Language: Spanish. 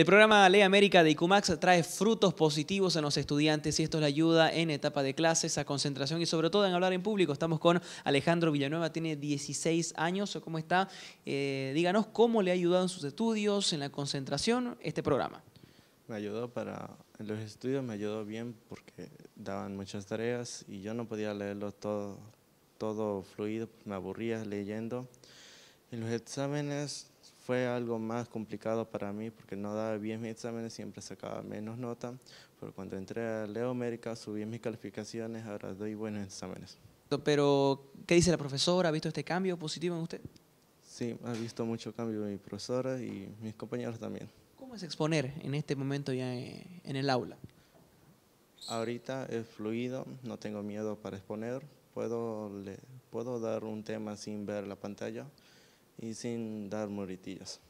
El programa Ley América de ICUMAX trae frutos positivos en los estudiantes y esto les ayuda en etapa de clases, a concentración y sobre todo en hablar en público. Estamos con Alejandro Villanueva, tiene 16 años. ¿Cómo está? Eh, díganos cómo le ha ayudado en sus estudios, en la concentración, este programa. Me ayudó para, en los estudios me ayudó bien porque daban muchas tareas y yo no podía leerlo todo, todo fluido, me aburría leyendo. En los exámenes fue algo más complicado para mí porque no daba bien mis exámenes, siempre sacaba menos nota, pero cuando entré a Leo América subí mis calificaciones, ahora doy buenos exámenes. Pero, ¿qué dice la profesora? ¿Ha visto este cambio positivo en usted? Sí, ha visto mucho cambio mi profesora y mis compañeros también. ¿Cómo es exponer en este momento ya en el aula? Ahorita es fluido, no tengo miedo para exponer, puedo, le, puedo dar un tema sin ver la pantalla y sin dar moritillas.